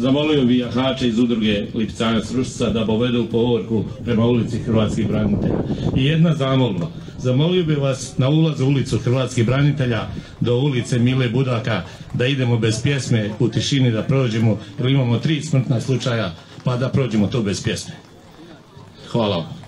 zamolio bi jahače iz udruge Lipicanac Rušca da povedu povorku prema ulici Hrvatskih branitelja. I jedna zamolba. Zamolio bi vas na ulaz u ulicu Hrvatskih branitelja do ulice Mile Budaka da idemo bez pjesme u tišini da prođemo jer imamo tri smrtna slučaja pa da prođemo to bez pjesme. Hvala vam.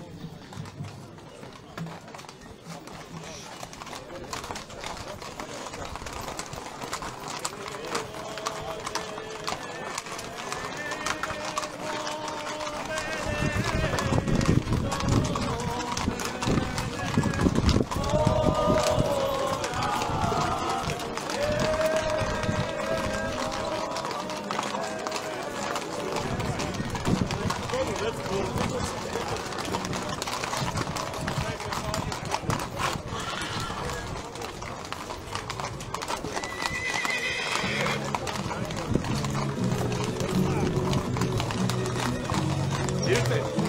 Let you.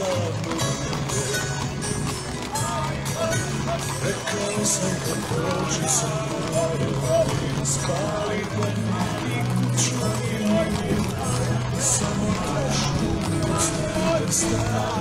go, Rekao sam kad prođe sam morao spali i kuća i Samo tešku, ostaje stari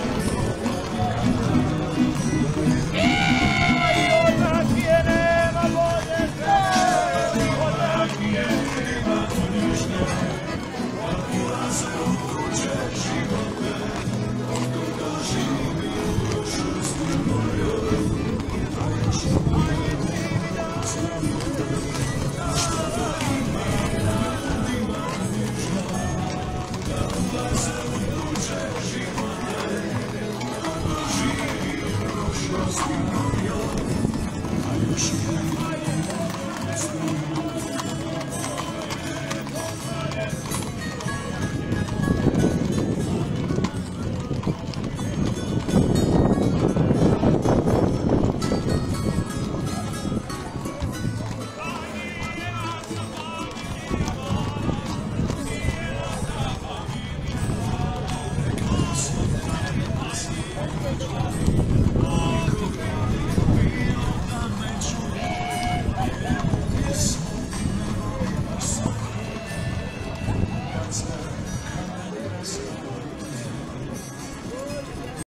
Gotcha.